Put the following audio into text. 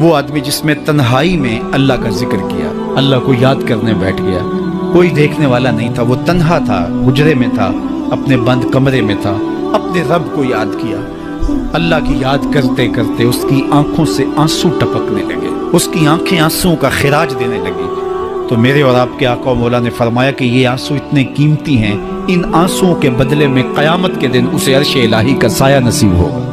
वो आदमी जिसमें तन्हाई में अल्लाह का ज़िक्र किया, अल्लाह को याद करने बैठ गया। कोई देखने वाला नहीं था, वो तन्हा था गुजरे में था, अपने बंद कमरे में था, अपने रब को याद किया। अल्लाह की याद करते करते उसकी आँखों से आँसू टपकने लगे, उसकी आँखें आंसुओं का खिराज देने लगी। तो मेरे और आपके आका मौला ने फरमाया कि ये आँसू इतने कीमती हैं, इन आंसुओं के बदले में कयामत के दिन उसे अरश इलाही का साया नसीब होगा।